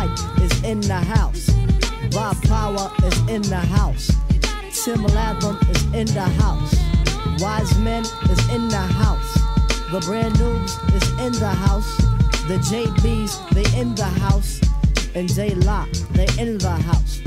Mike is in the house. Bob Power is in the house. Tim Latham is in the house. Wise Men is in the house. The Brand Nubians is in the house. The JBs, they in the house. And J Lock, they in the house.